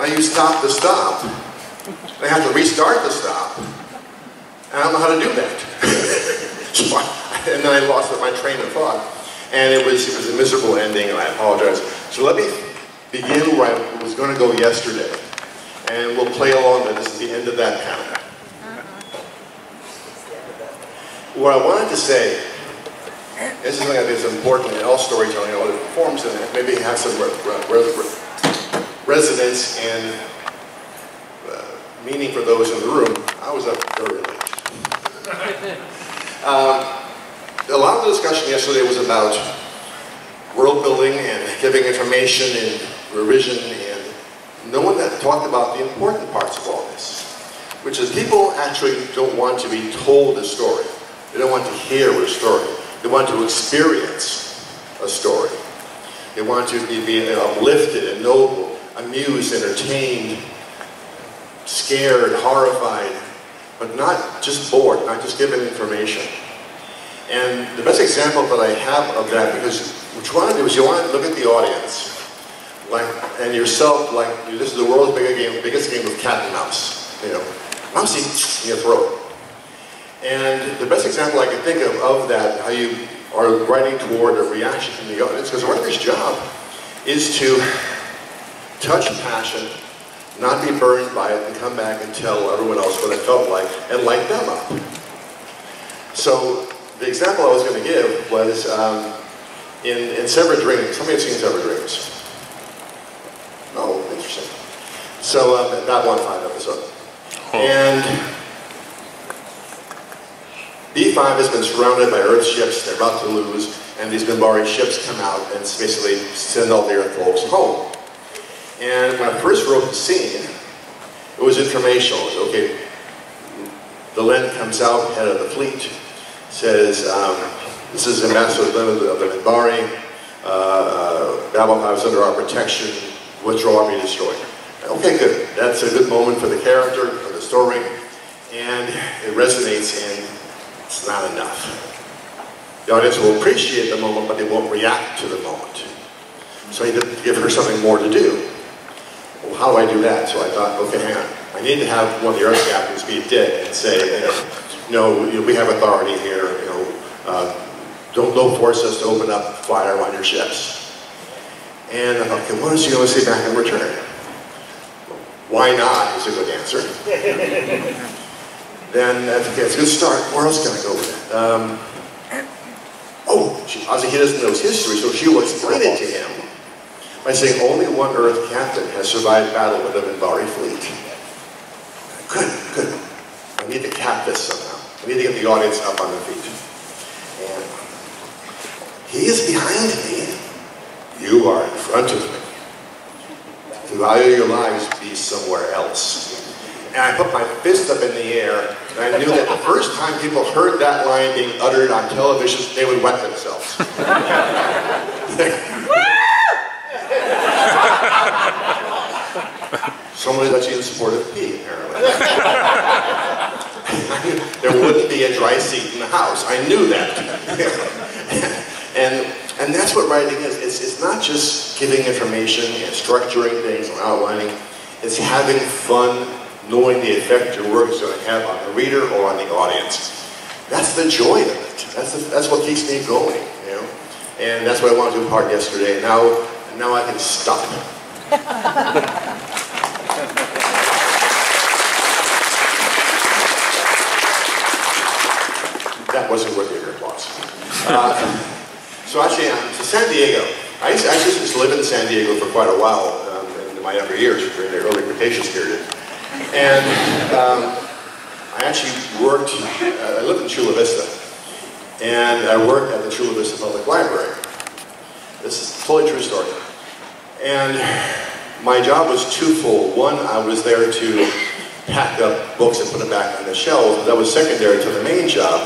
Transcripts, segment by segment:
I use stop to stop. I have to restart the stop. And I don't know how to do that. so I, and then I lost my train of thought. And it was, it was a miserable ending, and I apologize. So let me begin where I was going to go yesterday. And we'll play along, this is the end of that panel. What I wanted to say, this is something I think is important in all storytelling, all the forms, and maybe have some re re re resonance and uh, meaning for those in the room. I was up very late. um, a lot of the discussion yesterday was about world building and giving information and revision, and no one that talked about the important parts of all this, which is people actually don't want to be told a story. They don't want to hear a story. They want to experience a story. They want to be, be uplifted, ennobled, amused, entertained, scared, horrified, but not just bored, not just given information. And the best example that I have of that, because what you want to do is you want to look at the audience, like, and yourself, like, this is the world's biggest game, biggest game of cat and mouse. You know, mousey in your throat. And the best example I can think of of that, how you are writing toward a reaction from the audience, because writer's job is to touch passion, not be burned by it, and come back and tell everyone else what it felt like, and light them up. So the example I was going to give was um, in, in Severed Dreams. Somebody has seen Severed Dreams? Oh, interesting. So um, that one five episode. Oh. And B5 has been surrounded by Earth ships, they're about to lose, and these Minbari ships come out and basically send all the Earth folks home. And when I first wrote the scene, it was informational. It was, okay, Delenn comes out, head of the fleet, says, um, this is Ambassador Delenn of the Minbari, uh, uh, Babylon 5 is under our protection, withdraw, be destroyed. Okay, good. That's a good moment for the character, for the story, and it resonates and it's not enough. The audience will appreciate the moment, but they won't react to the moment. So I need to give her something more to do. Well, how do I do that? So I thought, okay, hang on. I need to have one of the Earth captains be a dick and say, you know, no, you know, we have authority here, you know, uh, don't, don't force us to open up fire on your ships. And I thought, okay, what is he going to say back in return? Why not is a good answer. then that's okay, it's a good start. Where else can I go with it? Um, oh, doesn't know his history, so she will explain it to him by saying only one Earth captain has survived battle with a Minbari fleet. Good, good. I need to cap this somehow. I need to get the audience up on their feet. And he is behind me. You are in front of me. To value of your lives, be somewhere else. And I put my fist up in the air, and I knew that the first time people heard that line being uttered on television, they would wet themselves. Is actually in support of pee, apparently. there wouldn't be a dry seat in the house. I knew that. and, and that's what writing is. It's, it's not just giving information and structuring things and outlining. It's having fun knowing the effect your work is going to have on the reader or on the audience. That's the joy of it. That's, the, that's what keeps me going, you know? And that's what I wanted to impart yesterday. Now, now I can stop. wasn't worth your applause. Uh, so actually, um, to San Diego. I used, to, I used live in San Diego for quite a while um, in my younger years, during the early Cretaceous period. And um, I actually worked, uh, I lived in Chula Vista, and I worked at the Chula Vista Public Library. This is a totally true story. And my job was twofold. One, I was there to pack up books and put them back on the shelves. But that was secondary to the main job,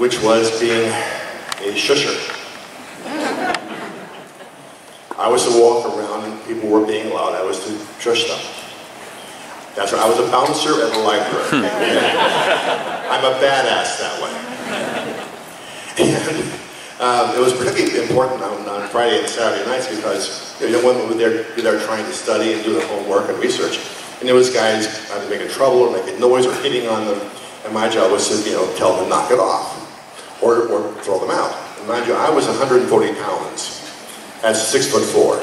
which was being a shusher. I was to walk around and people were being loud. I was to shush them. That's right, I was a bouncer at the library. I'm a badass that way. And Um, it was particularly important on, on, Friday and Saturday nights because you know, young women were there, were there trying to study and do their homework and research. And there was guys either making trouble or making noise or hitting on them. And my job was to, you know, tell them to knock it off or, or throw them out. And mind you, I was 140 pounds as six foot four.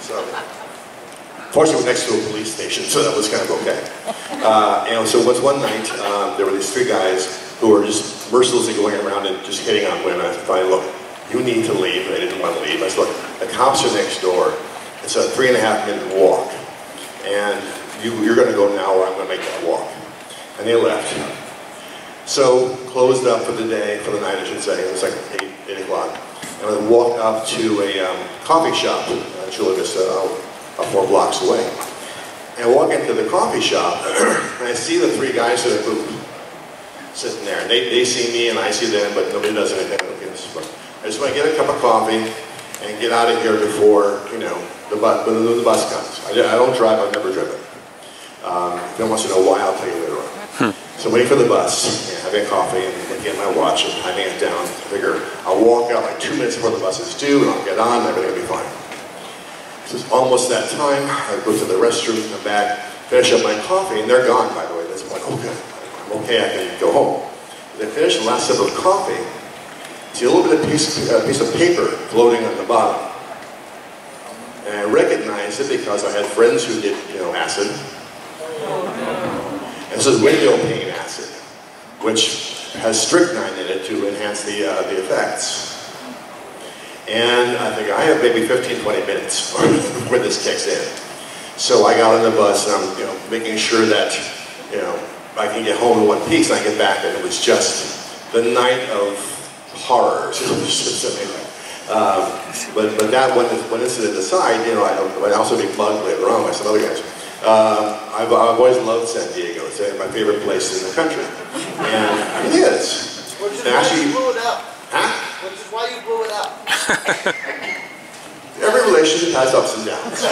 So, fortunately, next to a police station, so that was kind of okay. Uh, and so, was one night, um, there were these three guys who were just mercilessly going around and just hitting on women. I said, look, you need to leave. They didn't want to leave. I said, look, the cops are next door. It's a three and a half minute walk. And you, you're going to go now or I'm going to make that walk. And they left. So, closed up for the day, for the night I should say. It was like 8, 8 o'clock. And I walked up to a um, coffee shop in uh, Chula Vista, uh, four blocks away. And I walk into the coffee shop, and I see the three guys at the booth sitting there. And they, they see me and I see them, but nobody does anything. I just want to get a cup of coffee and get out of here before, you know, the bus, the bus comes. I, I don't drive, I've never driven. Um, if anyone wants to know why, I'll tell you later. So waiting for the bus, yeah, having coffee and at my watch and timing it down. I figure I'll walk out like two minutes before the bus is due and I'll get on and everything will be fine. So it's almost that time. I go to the restroom, come back, finish up my coffee, and they're gone, by the way. That's like, oh good okay, I can go home. As I finish the last sip of coffee, see a little bit of piece, uh, piece of paper floating on the bottom. And I recognized it because I had friends who did, you know, acid. This is window pane acid, which has strychnine in it to enhance the, uh, the effects. And I think I have maybe 15, 20 minutes before this kicks in. So I got on the bus and I'm you know, making sure that you know, I can get home in one piece and I get back and it was just the night of horrors. Um, but, but that one, one incident aside, you know, I, I also be bugged later on by some other guys. Um, I've, I've, always loved San Diego. It's my favorite place in the country. And it is. Which is why you blew it up. Huh? Which is why you blew it up. Every relationship has ups and downs.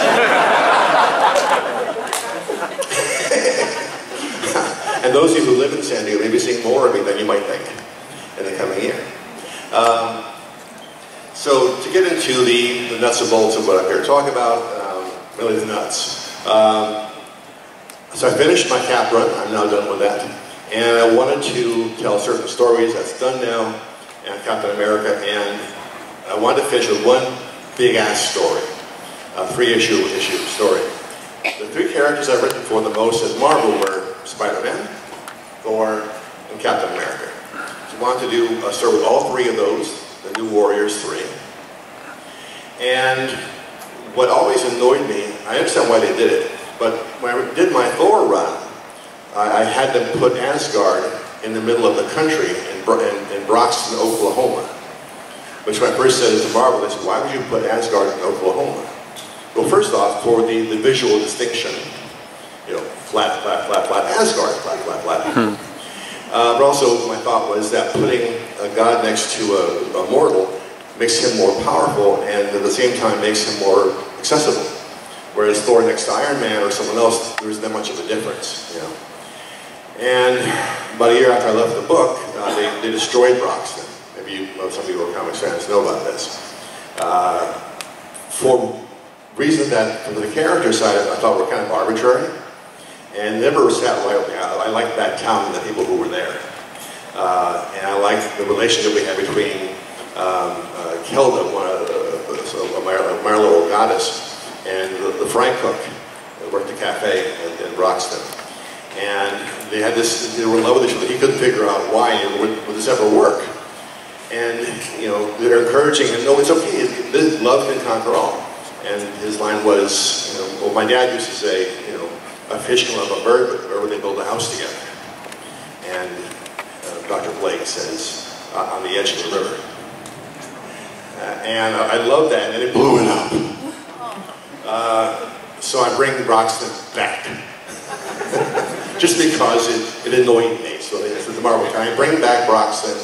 And those of you who live in San Diego may be seeing more of me than you might think in the coming year. Um, so to get into the, the, nuts and bolts of what I'm here to talk about, um, really the nuts. Um, so I finished my cap run. I'm now done with that. And I wanted to tell certain stories. That's done now. And Captain America. And I wanted to finish with one big-ass story. A three-issue issue story. The three characters I've written for the most at Marvel were Spider-Man, Thor, and Captain America. So I wanted to do a story with all three of those, the New Warriors 3. And what always annoyed me, I understand why they did it, but when I did my Thor run, I, I had them put Asgard in the middle of the country in, in, in Broxton, Oklahoma. Which when I first said it to Marvel, they said, why would you put Asgard in Oklahoma? Well, first off, for the, the visual distinction, you know, flat, flat, flat, flat, Asgard, flat, flat, flat. Hmm. Uh, but also, my thought was that putting a god next to a, a, mortal makes him more powerful and at the same time makes him more accessible. Whereas Thor next to Iron Man or someone else, there isn't that much of a difference, you know. And about a year after I left the book, uh, they, they destroyed Broxton. Maybe you, well, some people who are comics fans know about this. Uh, for reasons that, from the character side, I thought were kind of arbitrary and never sat well with me. I, I liked that town and the people who were there. Uh, and I liked the relationship we had between um, uh, Kelda, one of a and the, the Frank cook worked the cafe in, in. And they had this, they were in love with each other. He couldn't figure out why, would, would this ever work? And, you know, they're encouraging him, no, it's okay, love can conquer all. And his line was, you know, well, my dad used to say, you know, a fish can love a bird, but where would they build a house together? And uh, Dr. Blake says, uh, on the edge of the river. Uh, and I love that, and it blew it up. Uh, so I bring Broxton back. Just because it, it annoyed me. So they said tomorrow we try and bring back Broxton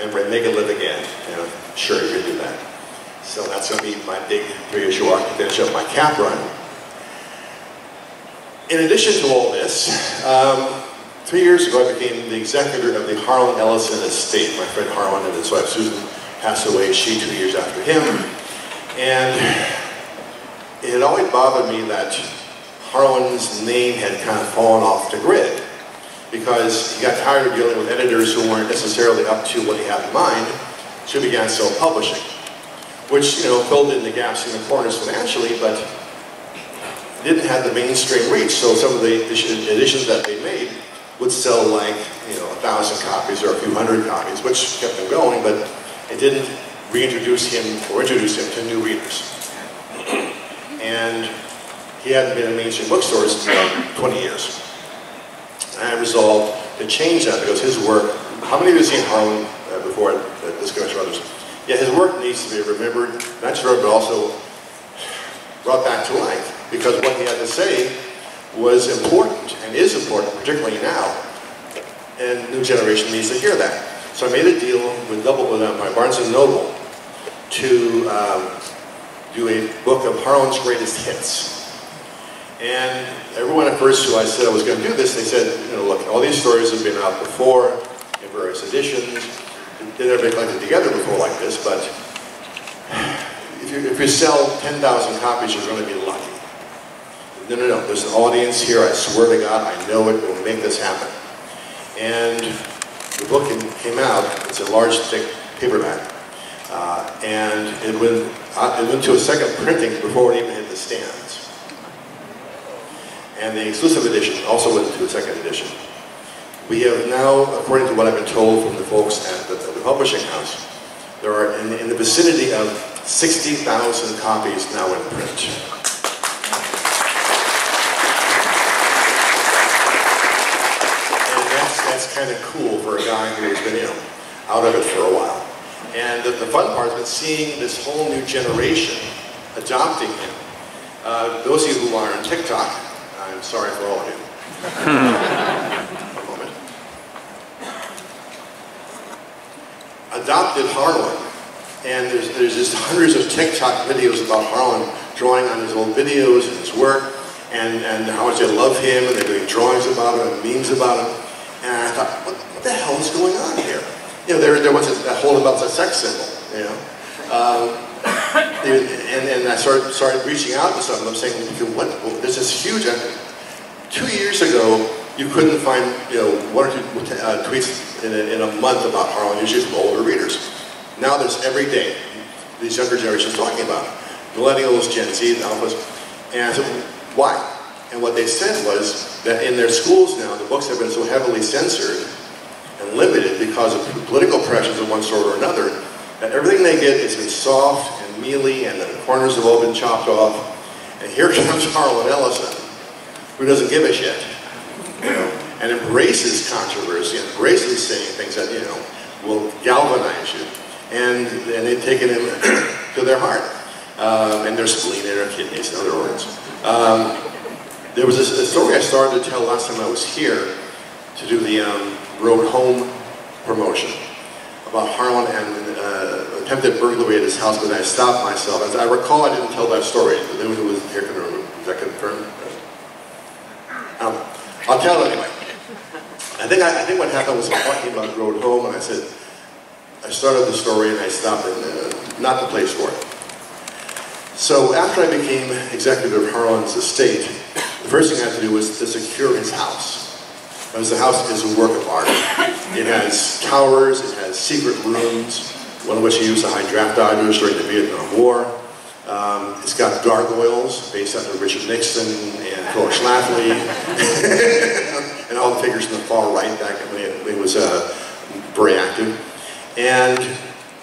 and make it live again. And sure, you can do that. So that's going to be my big to finish up my cap run. In addition to all this, um, three years ago I became the executor of the Harlan Ellison estate. My friend Harlan and his wife Susan passed away, she two years after him. And it had always bothered me that Harlan's name had kind of fallen off the grid because he got tired of dealing with editors who weren't necessarily up to what he had in mind, so he began self-publishing, which, you know, filled in the gaps in the corners financially, but didn't have the mainstream reach, so some of the editions that they made would sell like, you know, a thousand copies or a few hundred copies, which kept them going, but it didn't reintroduce him or introduce him to new readers. and he hadn't been in mainstream bookstores in about 20 years. And I resolved to change that because his work, how many of you have seen Harlan uh, before at, at Discovery Brothers? Yeah, his work needs to be remembered, not just remembered, but also brought back to life because what he had to say was important and is important, particularly now. And new generation needs to hear that. So I made a deal with Double with uh, my Barnes & Noble to um, do a book of Harlan's greatest hits. And everyone at first who I said I was going to do this, they said, you know, look, all these stories have been out before in various editions. They never been collected together before like this, but if you, if you sell 10,000 copies, you're going to be lucky. No, no, no, there's an audience here, I swear to God, I know it, we'll make this happen. And the book came out, it's a large, thick paperback. Uh, and it went, uh, it went to a second printing before it even hit the stands. And the exclusive edition also went to a second edition. We have now, according to what I've been told from the folks at the, the publishing house, there are in, in the vicinity of 60,000 copies now in print. And that's, that's kind of cool for a guy who's been, you know, out of it for a while. And the, the fun part has been seeing this whole new generation adopting him. Uh, those of you who are on TikTok, I'm sorry for all of you. One moment. Adopted Harlan. And there's, there's just hundreds of TikTok videos about Harlan drawing on his old videos and his work and, and how much they love him and they're doing drawings about him and memes about him. And I thought, what, what the hell is going on here? You know, there, there was a, a whole about the sex symbol, you know. Um, and, and I started, started reaching out to some of them saying, what, well, this is huge. Two years ago, you couldn't find you know one or two uh, tweets in a, in a month about Harlan, usually from older readers. Now there's every day these younger generations talking about it. Millennials, Gen Z, Alphas. And I said, why? And what they said was that in their schools now, the books have been so heavily censored and limited because of political pressures of one sort or another, that everything they get is been soft and mealy and the corners have all been chopped off. And here comes Harlan Ellison, who doesn't give a shit, you know, and embraces controversy, embraces saying things that, you know, will galvanize you. And, and they've taken him to their heart, um, and their spleen and their kidneys and other organs. Um, there was a, a, story I started to tell last time I was here to do the um, Road Home promotion about Harlan and uh, attempted burglary at his house, but I stopped myself. As I recall, I didn't tell that story. Anyone who was here can. Is that confirmed? I'll tell it anyway. I think, I, I, think what happened was I'm talking about Road Home, and I said, I started the story and I stopped it, uh, not the place for it. So after I became executive of Harlan's estate, first thing I had to do was to secure his house. Because the house is a work of art. It has towers, it has secret rooms, one of which he used to hide draft dodgers during the Vietnam War. Um, it's got gargoyles based after Richard Nixon and Phyllis Schlafly, and all the figures in the far right back when it, it was uh, very active. And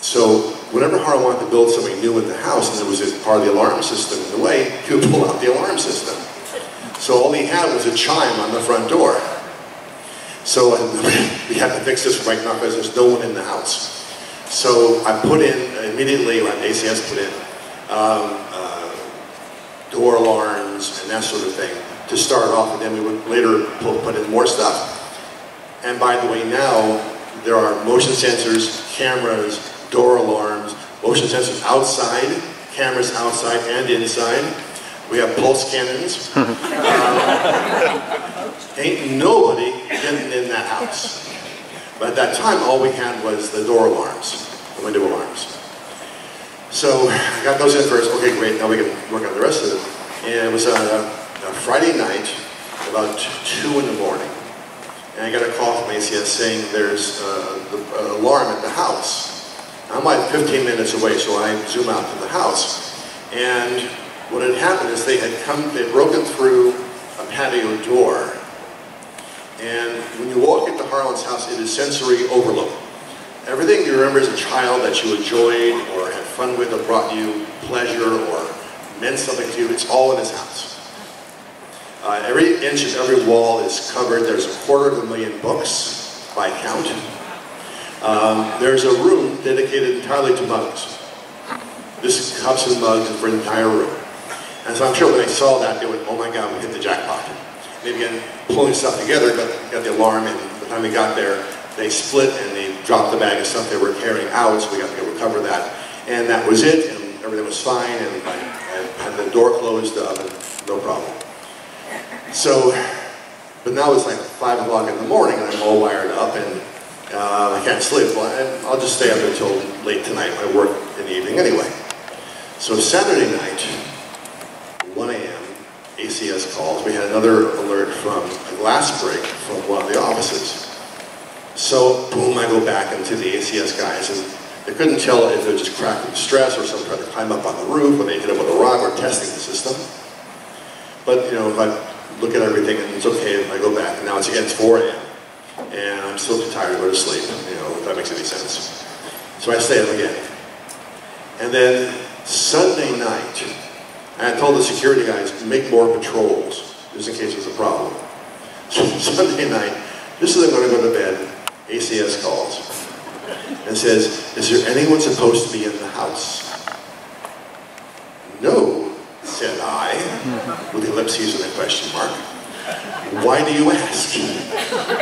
so whenever Harlan wanted to build something new in the house and there was part of the alarm system in the way, he would pull out the alarm system. So all he had was a chime on the front door. So we had to fix this right now because there's no one in the house. So I put in, immediately, when ACS put in, um, uh, door alarms and that sort of thing to start off, and then we would later put in more stuff. And by the way, now there are motion sensors, cameras, door alarms, motion sensors outside, cameras outside and inside. We have pulse cannons. um, ain't nobody getting in that house. But at that time, all we had was the door alarms. The window alarms. So I got those in first. Okay, great. Now we can work on the rest of it. And it was a, a Friday night, about two in the morning, and I got a call from ACS saying there's uh, the uh, alarm at the house. I'm like 15 minutes away, so I zoom out to the house. And what had happened is they had come, they'd broken through a patio door. And when you walk into Harlan's house, it is sensory overload. Everything you remember as a child that you enjoyed or had fun with or brought you pleasure or meant something to you, it's all in his house. Uh, every inch and every wall is covered. There's a quarter of a million books by count. Um, there's a room dedicated entirely to mugs. This cups and mugs for an entire room. And so I'm sure when they saw that, they went, oh my God, we hit the jackpot. They began pulling stuff together, got, got the alarm, and by the time we got there, they split and they dropped the bag of stuff they were carrying out, so we got to go recover that. And that was it, and everything was fine, and I, had the door closed up, and no problem. So, but now it's like 5 o'clock in the morning, and I'm all wired up, and uh, I can't sleep. Well, I'll just stay up until late tonight. I work in the evening anyway. So Saturday night, 1 a.m., ACS calls. We had another alert from a glass break from one of the offices. So, boom, I go back into the ACS guys, and they couldn't tell if they're just cracking stress or someone trying to climb up on the roof or they hit it with a rock or testing the system. But, you know, if I look at everything and it's okay if I go back, and now it's again, it's 4 a.m and I'm still too tired to go to sleep, you know, if that makes any sense. So I stay up again. And then Sunday night, I told the security guys, make more patrols, just in case there's a problem. So Sunday night, just as I'm going to go to bed, ACS calls and says, is there anyone supposed to be in the house? No, said I, with ellipses and a question mark. Why do you ask?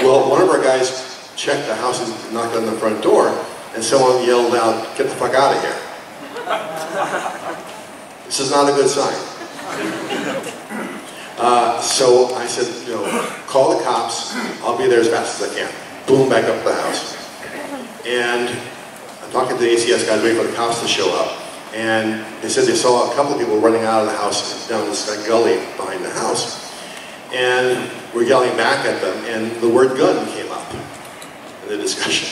Well, one of our guys checked the house and knocked on the front door, and someone yelled out, get the fuck out of here. This is not a good sign. Uh, so I said, you know, call the cops, I'll be there as fast as I can. Boom, back up to the house. And I'm talking to the ACS guys, waiting for the cops to show up. And they said they saw a couple of people running out of the house down this gully behind the house and we're yelling back at them, and the word gun came up in the discussion.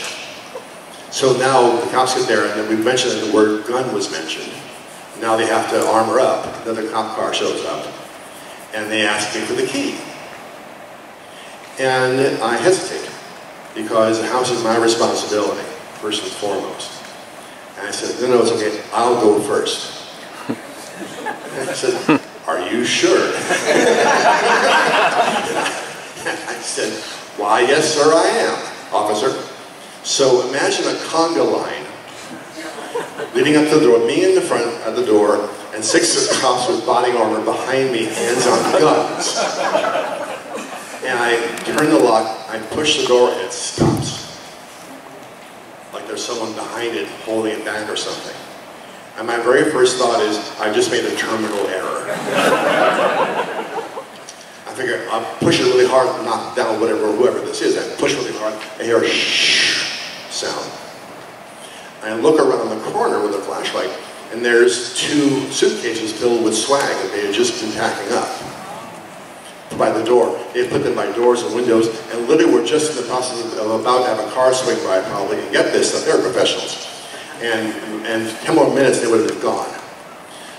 So now the cops get there, and then we mentioned that the word gun was mentioned. Now they have to armor up. Another cop car shows up, and they ask me for the key. And I hesitate, because the house is my responsibility, first and foremost. And I said, no, no, it's okay, I'll go first. And I said, are you sure? I said, why, yes, sir, I am, officer. So imagine a conga line leading up to the door, me in the front of the door, and six cops with body armor behind me, hands on guns. And I turn the lock, I push the door, and it stops. Like there's someone behind it holding it back or something. And my very first thought is, I've just made a terminal error. I figure I'll push it really hard, knock down whatever, whoever this is. I push really hard, I hear a shh sound. I look around the corner with a flashlight, and there's two suitcases filled with swag that they had just been packing up by the door. They had put them by doors and windows, and literally were just in the process of about to have a car swing by probably and get this stuff. They're professionals and, and 10 more minutes they would have been gone.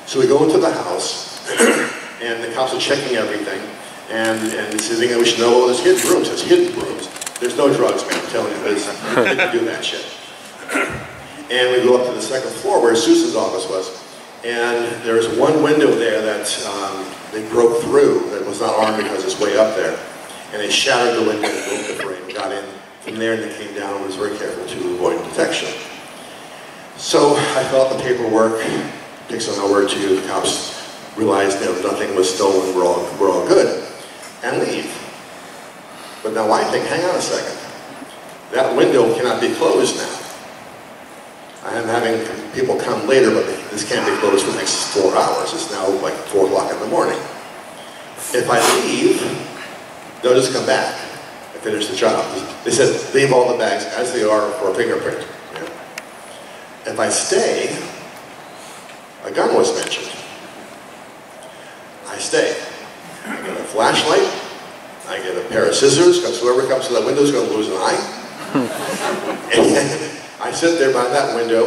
So we go into the house, and the cops are checking everything, and, and it's the thing that we should know, well, there's hidden rooms, there's hidden rooms. There's no drugs, man, I'm telling you, there's, you do that shit. And we go up to the second floor where Susan's office was, and there's one window there that um, they broke through that was not armed because it's way up there. And they shattered the window and broke the frame, got in from there, and they came down and was very careful to avoid detection. So I fill out the paperwork, takes hour or two, the cops realize that nothing was stolen, we're all, we're all good, and leave. But now I think, hang on a second, that window cannot be closed now. I am having people come later, but this can't be closed for the next four hours. It's now like four o'clock in the morning. If I leave, they'll just come back and finish the job. They said, leave all the bags as they are for a fingerprint. if I stay, a gun was mentioned. I stay. I get a flashlight. I get a pair of scissors because whoever comes to that window is going to lose an eye. I sit there by that window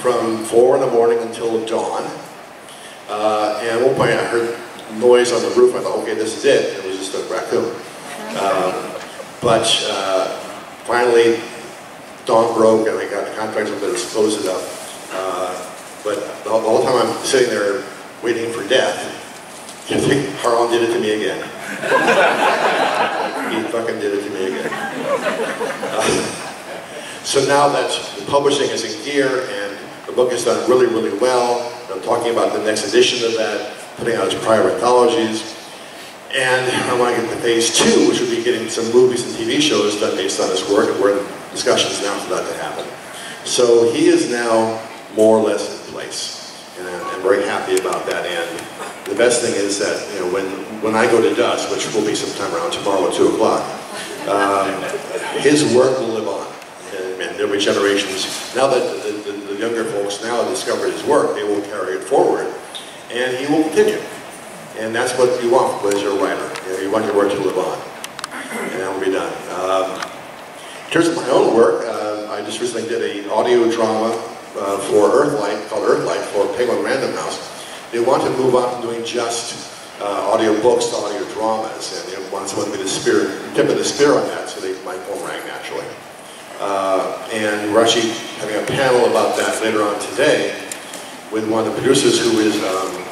from four in the morning until dawn. Uh, and at one point I heard noise on the roof. I thought, okay, this is it. It was just a raccoon. Um, but uh, finally, dawn broke and I got the contractor to dispose it up. Uh, but the whole time I'm sitting there waiting for death, you think Harlan did it to me again. he fucking did it to me again. So now that publishing is in gear and the book has done really, really well, I'm talking about the next edition of that, putting out its prior anthologies, and I want to get to phase two, which would be getting some movies and TV shows done based on his work, and we're in discussions now for that to happen. So he is now more or less in place, and I'm very happy about that. And the best thing is that you know when when I go to dust, which will be sometime around tomorrow at two o'clock, um, his work will generations. Now that the, the, the younger folks now have discovered his work, they will carry it forward, and he will continue. And that's what you want as your writer. You, know, you want your work to live on, and that will be done. Um, in terms of my own work, uh, I just recently did an audio drama uh, for Earthlight, called Earthlight, for Penguin Random House. They want to move on from doing just uh, audio books to audio dramas, and they want someone to be the spirit, tip of the spear on that, so they, my phone rang naturally. Uh, and we're actually having a panel about that later on today with one of the producers who is um,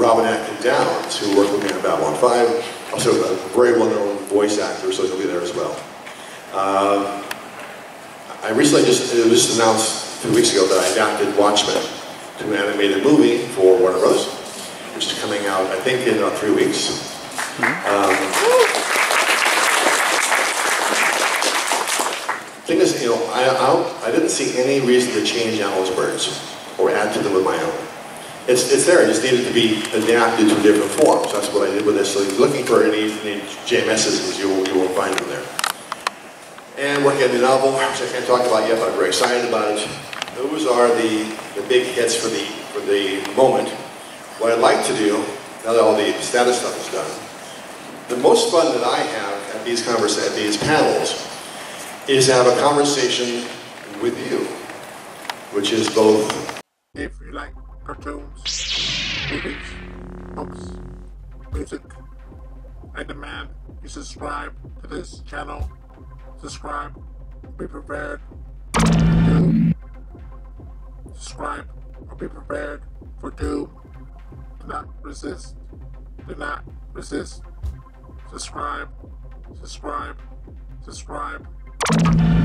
Robin Atkin Downes, who worked with me on Babylon 5, also a very well-known voice actor, so he'll be there as well. Um, I recently just, it was just announced two weeks ago that I adapted Watchmen to an animated movie for Warner Bros., which is coming out, I think, in about three weeks. Um, thing is, you know, I, I, I didn't see any reason to change Alan's words or add to them with my own. It's, it's there, it just needed to be adapted to different forms. That's what I did with this. So if you're looking for any, any JMSs, you you will find them there. And working on the novel, which I can't talk about yet, but I'm very excited about it. Those are the, the big hits for the, for the moment. What I'd like to do, now that all the status stuff is done, the most fun that I have at these, conversa at these panels is to have a conversation with you, which is both if you like cartoons, movies, books, music. I demand you subscribe to this channel. Subscribe. Be prepared. Doom. Subscribe or be prepared for doom. Do not resist. Do not resist. Subscribe. Subscribe. Subscribe you.